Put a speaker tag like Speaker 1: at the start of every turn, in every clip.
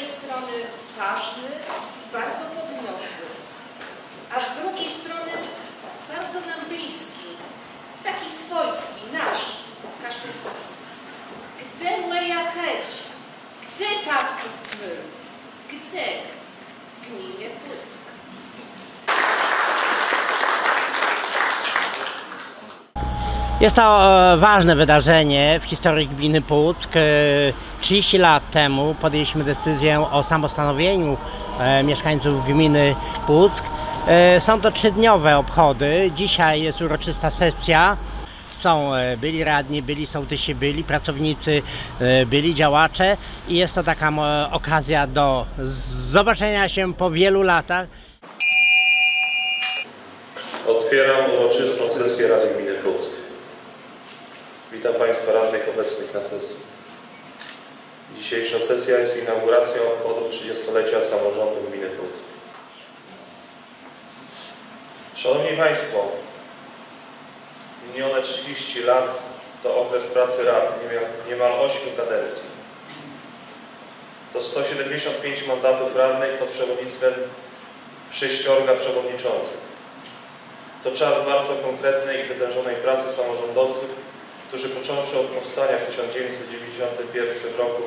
Speaker 1: jednej strony ważny, bardzo podniosły, a z drugiej strony bardzo nam bliski, taki swojski, nasz, kaszubski. Chcę moja chęć, chcę tatków my, chcę w gminie Płyck.
Speaker 2: Jest to e, ważne wydarzenie w historii gminy Puck. E, 30 lat temu podjęliśmy decyzję o samostanowieniu e, mieszkańców gminy Puck. E, Są to trzydniowe obchody. Dzisiaj jest uroczysta sesja. Są e, byli radni, byli sołtysi, byli pracownicy, e, byli działacze i jest to taka okazja do zobaczenia się po wielu latach.
Speaker 3: Otwieram uroczystą sesję Rady. Witam Państwa radnych obecnych na sesji. Dzisiejsza sesja jest inauguracją obchodów 30-lecia samorządu gminy Płock. Szanowni Państwo, minione 30 lat to okres pracy rad, niemal 8 kadencji. To 175 mandatów radnych pod przewodnictwem sześciorga przewodniczących. To czas bardzo konkretnej i wytężonej pracy samorządowców, którzy począwszy od powstania w 1991 roku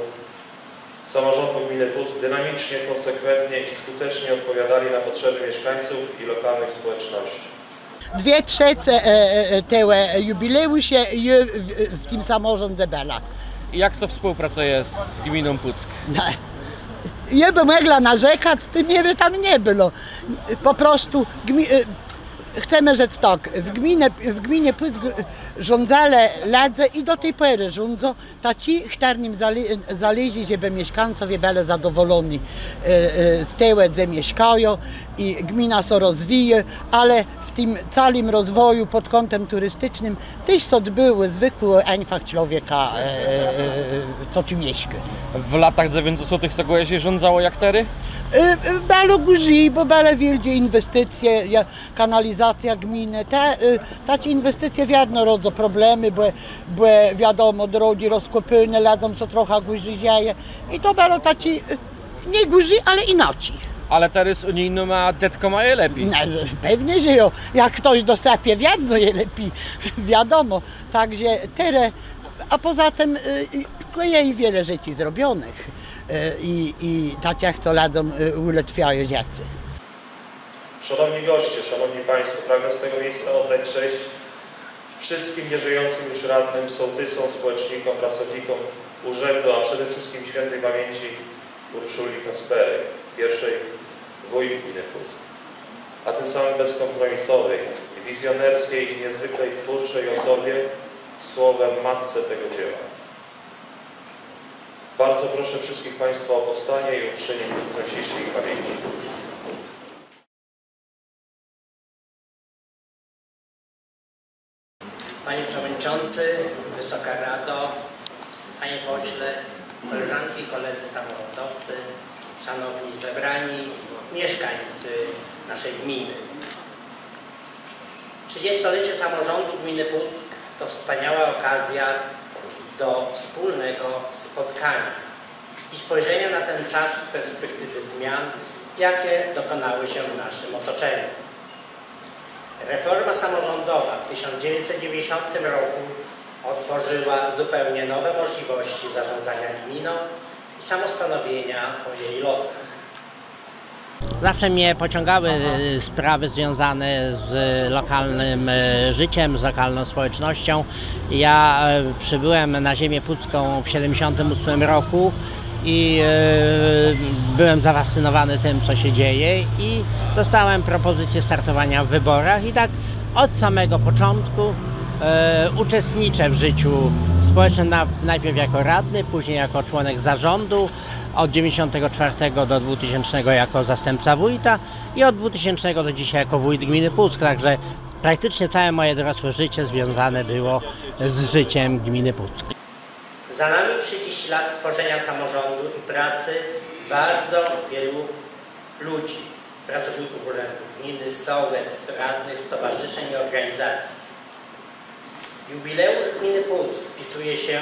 Speaker 3: samorządu gminy Puck dynamicznie, konsekwentnie i skutecznie odpowiadali na potrzeby mieszkańców i lokalnych społeczności.
Speaker 4: Dwie trzecie e, e, tego jubileusze je w, tym samorządzie była.
Speaker 5: Jak to współpracuje z gminą Puck?
Speaker 4: Nie bym mogła narzekać, z tym nie by tam nie było. Po prostu gmi, e, chcemy rzec tak, w gminie, w gminie Pysk rządzale i do tej pory rządzą, to ci chcą nim zale- zależy, żeby mieszkańcowie byli zadowoleni e, e, z tego, gdzie mieszkają i gmina się rozwija, ale w tym całym rozwoju pod kątem turystycznym też odbyły zwykły einfach człowieka, e, e, co tu mieszka.
Speaker 5: W latach 90 Sogoje się rządzało jak tery?
Speaker 4: Bardzo guzi, bo bardzo wielkie inwestycje, ja- kanalizacja gminy. Te, y, takie inwestycje wiadno rodzą problemy, bo, bo wiadomo, drogi rozkopyne, ladzą co trochę guzi dzieje. I to było takie, y, nie guzi, ale inaczej.
Speaker 5: Ale teraz unijno ma detko ma je lepiej.
Speaker 4: No, pewnie, że jo, jak ktoś dosypie wiadno je lepiej, wiadomo. Także tyle, a poza tym y, y, jest wiele rzeczy zrobionych y, i, i tak jak to ladzą y, ułatwiają dzieci.
Speaker 3: Szanowni goście, Szanowni Państwo, pragnę z tego miejsca oddać cześć wszystkim nieżyjącym już radnym, sołtysom, społecznikom, pracownikom urzędu, a przede wszystkim świętej pamięci Urszuli Kaspery, pierwszej wójt gminy Puck, a tym samym bezkompromisowej, wizjonerskiej i niezwykłej twórczej osobie, słowem matce tego dzieła. Bardzo proszę wszystkich Państwa o powstanie i uczczenie dzisiejszej pamięci.
Speaker 2: Panie Przewodniczący, Wysoka Rado, Panie Pośle, koleżanki koledzy samorządowcy, Szanowni zebrani, mieszkańcy naszej gminy. 30-lecie samorządu gminy Puck to wspaniała okazja do wspólnego spotkania i spojrzenia na ten czas z perspektywy zmian, jakie dokonały się w naszym otoczeniu. Reforma samorządowa w 1990 roku otworzyła zupełnie nowe możliwości zarządzania gminą i samostanowienia o jej losach. Zawsze mnie pociągały e, sprawy związane z lokalnym e, życiem, z lokalną społecznością. Ja e, przybyłem na ziemię pucką w 1978 roku i e, byłem zafascynowany tym, co się dzieje i dostałem propozycję startowania w wyborach i tak od samego początku e, uczestniczę w życiu społecznym, na, najpierw jako radny, później jako członek zarządu, od 94 do 2000 jako zastępca wójta i od 2000 do dzisiaj jako wójt gminy Puck, także praktycznie całe moje dorosłe życie związane było z życiem gminy Puck. Za nami 30 lat tworzenia samorządu i pracy bardzo wielu ludzi, pracowników urzędu gminy, sołec, radnych, stowarzyszeń i organizacji. Jubileusz gminy Puck wpisuje się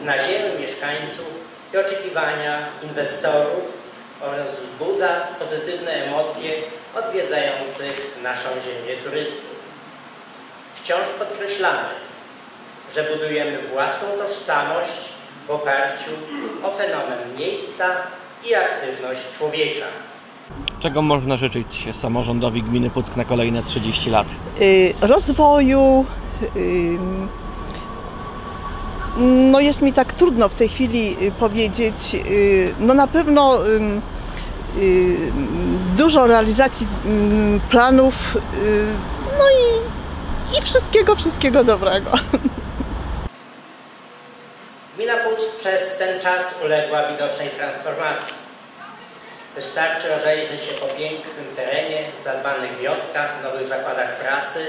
Speaker 2: w nadzieję mieszkańców i oczekiwania inwestorów oraz wzbudza pozytywne emocje odwiedzających naszą ziemię turystów. Wciąż podkreślamy, że budujemy własną tożsamość w oparciu o fenomen miejsca i aktywność człowieka.
Speaker 5: Czego można życzyć samorządowi gminy Puck na kolejne 30 lat?
Speaker 6: y, rozwoju. No jest mi tak trudno w tej chwili y, powiedzieć. y, No na pewno y, dużo realizacji planów. No i, i wszystkiego, wszystkiego dobrego.
Speaker 2: Gmina Puck przez ten czas uległa widocznej transformacji. Wystarczy rozejrzeć się po pięknym terenie, zadbanych wioskach, nowych zakładach pracy,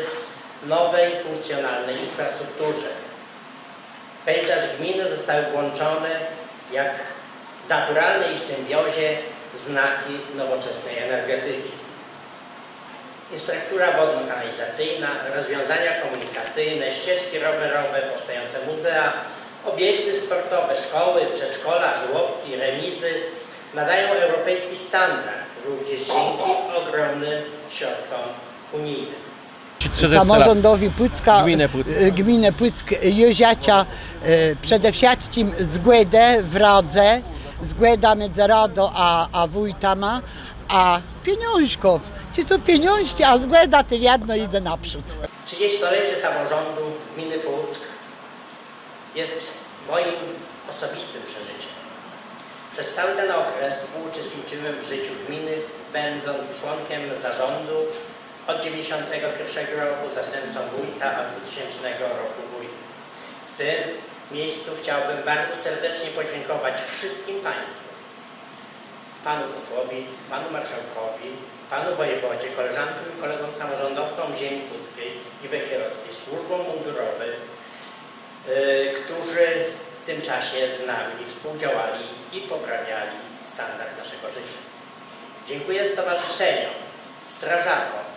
Speaker 2: nowej, funkcjonalnej infrastrukturze. W pejzaż gminy zostały włączone, jak w naturalnej symbiozie, znaki nowoczesnej energetyki. Infrastruktura wodno-kanalizacyjna, rozwiązania komunikacyjne, ścieżki rowerowe, powstające muzea, obiekty sportowe, szkoły, przedszkola, żłobki, remizy nadają europejski standard, również dzięki ogromnym środkom unijnym.
Speaker 5: Ci 30 lat.
Speaker 4: Samorządowi Płycka,
Speaker 5: Gminę Płyck.
Speaker 4: e, gminę Płyck Józiacia e, przede wszystkim zgłędę w Rodze, zgłęda między Rodo a, a wójtama, a pieniążków. Ci są pieniążki, a zgłęda to jedno idzie naprzód.
Speaker 2: 30-lecie samorządu gminy Puck jest moim osobistym przeżyciem. Przez cały ten okres współuczestniczyłem w życiu gminy, będąc członkiem zarządu od 1991 roku zastępcą wójta, a 2000 roku wójtem. W tym miejscu chciałbym bardzo serdecznie podziękować wszystkim Państwu, Panu posłowi, Panu marszałkowi, Panu wojewodzie, koleżankom i kolegom samorządowcom ziemi puckiej i wejherowskiej, służbom mundurowym, y, którzy w tym czasie z nami współdziałali i poprawiali standard naszego życia. Dziękuję stowarzyszeniom, strażakom,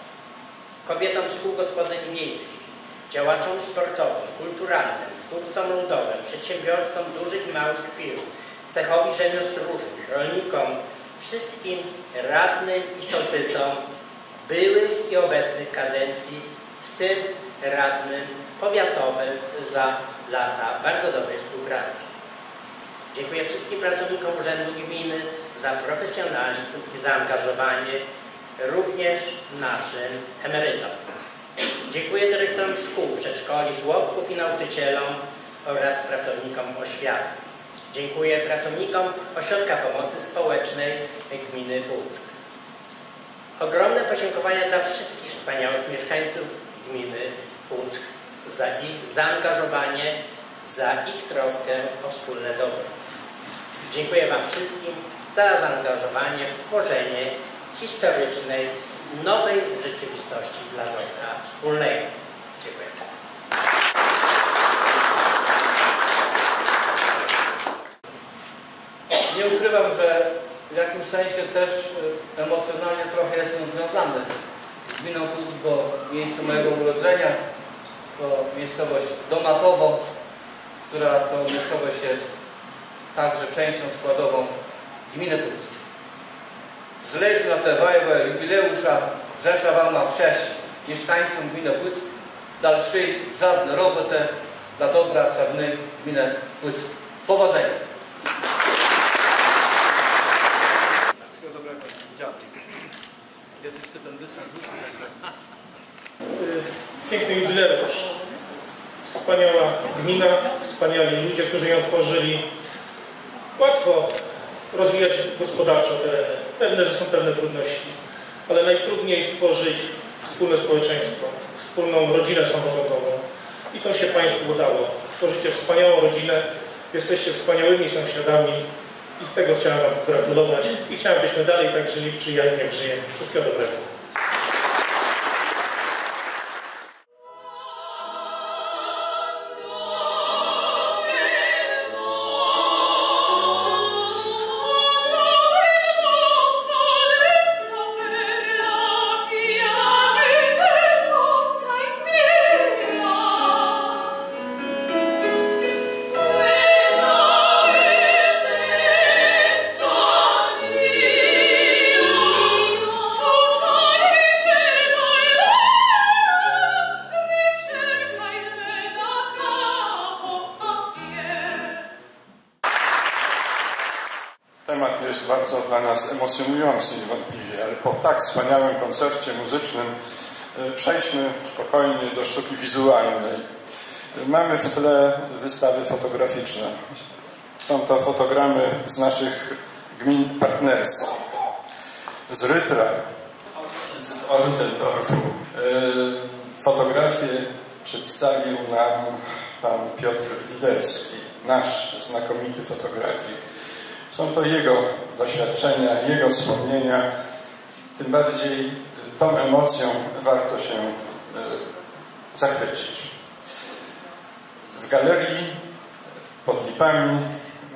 Speaker 2: kobietom z kół gospodyń wiejskich, działaczom sportowym, kulturalnym, twórcom ludowym, przedsiębiorcom dużych i małych firm, cechowi rzemiosł różnych, rolnikom, wszystkim radnym i sołtysom byłych i obecnych kadencji, w tym radnym powiatowym za lata bardzo dobrej współpracy. Dziękuję wszystkim pracownikom Urzędu Gminy za profesjonalizm i zaangażowanie, również naszym emerytom. Dziękuję dyrektorom szkół, przedszkoli, żłobków i nauczycielom oraz pracownikom oświaty. Dziękuję pracownikom Ośrodka Pomocy Społecznej Gminy Puck. Ogromne podziękowania dla wszystkich wspaniałych mieszkańców gminy Puck za ich zaangażowanie, za ich troskę o wspólne dobro. Dziękuję Wam wszystkim za zaangażowanie w tworzenie historycznej, nowej rzeczywistości dla dobra wspólnego. Dziękuję.
Speaker 7: Nie ukrywam, że w jakimś sensie też y, emocjonalnie trochę jestem związany z gminą Puck, bo miejsce mojego urodzenia to miejscowość Domatowo, która to miejscowość jest także częścią składową gminy Puck. Tę wajwę jubileusza Rzesza Wam ma wsześć mieszkańcom gminy Puck, dalszej żadne robotę dla dobra cawny gminę Puck. Powodzenia! Wszystkiego dobrego. Dzięki. Jesteś stypendystą z także...
Speaker 8: Piękny jubileusz. Wspaniała gmina, wspaniali ludzie, którzy ją tworzyli. Łatwo rozwijać gospodarczo tereny. Pewne, że są pewne trudności, ale najtrudniej stworzyć wspólne społeczeństwo, wspólną rodzinę samorządową. I to się Państwu udało. Tworzycie wspaniałą rodzinę, jesteście wspaniałymi sąsiadami i z tego chciałem Wam pogratulować i chciałem, byśmy dalej tak żyli w przyjaźni, jak żyjemy. Wszystkiego dobrego.
Speaker 9: Temat jest bardzo dla nas emocjonujący niewątpliwie, ale po tak wspaniałym koncercie muzycznym e, przejdźmy spokojnie do sztuki wizualnej. Mamy w tle wystawy fotograficzne. Są to fotogramy z naszych gmin partnerskich. Z Rytra, z Oldendorfu. E, Fotografię przedstawił nam pan Piotr Widelski, nasz znakomity fotografik. Są to jego doświadczenia, jego wspomnienia. Tym bardziej tą emocją warto się e, zachwycić. W galerii pod Lipami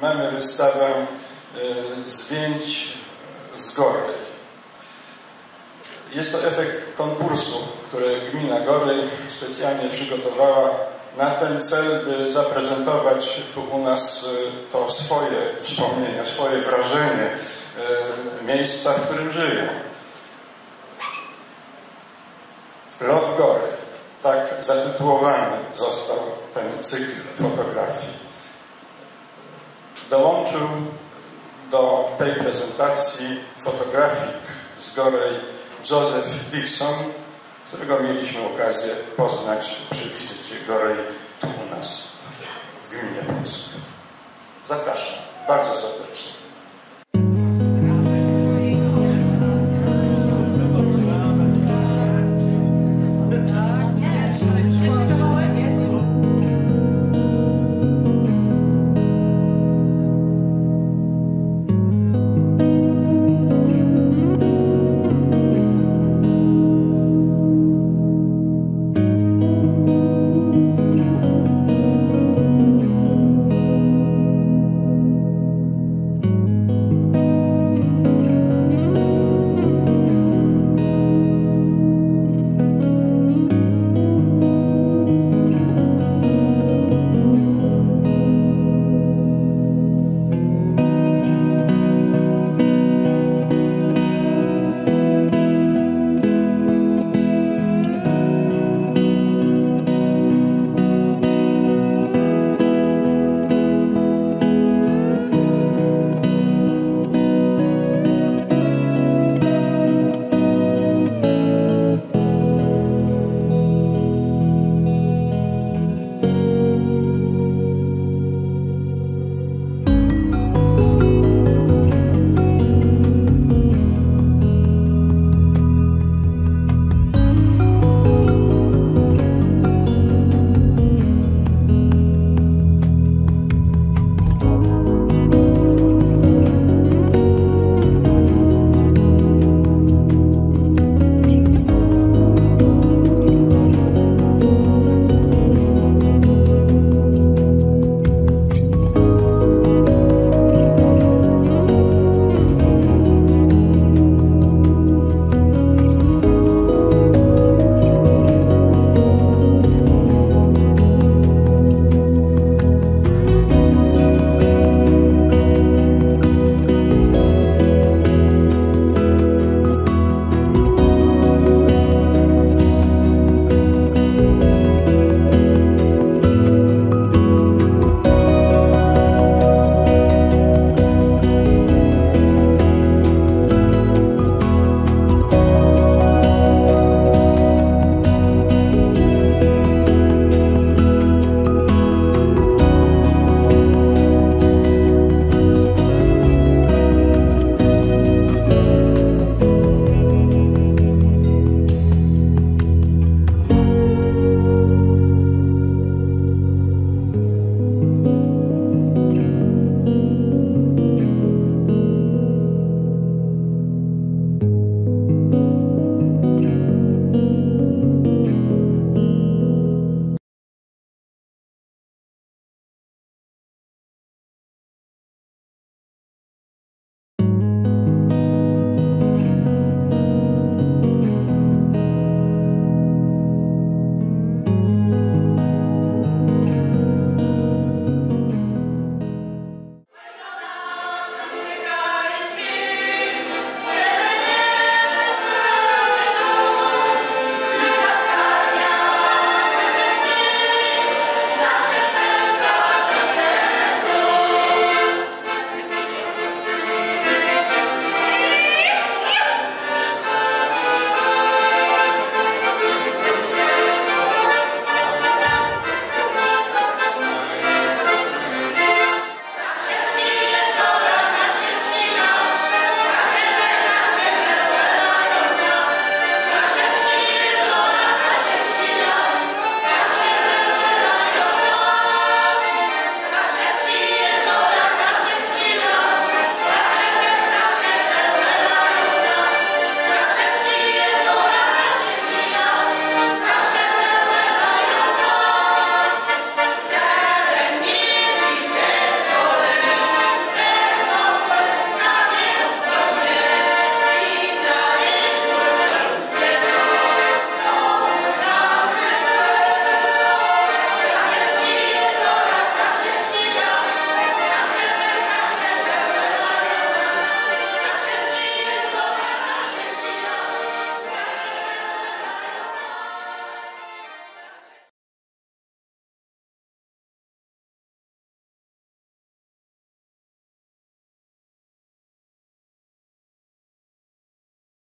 Speaker 9: mamy wystawę e, zdjęć z Gorej. Jest to efekt konkursu, który gmina Gorej specjalnie przygotowała na ten cel, by zaprezentować tu u nas e, to swoje wspomnienia, swoje wrażenie e, miejsca, w którym żyją. Love Gory. Tak zatytułowany został ten cykl fotografii. Dołączył do tej prezentacji fotografik z Gorej Joseph Dixon, którego mieliśmy okazję poznać przy wizycie Gorej tu u nas w gminie Polsku. Zapraszam bardzo serdecznie.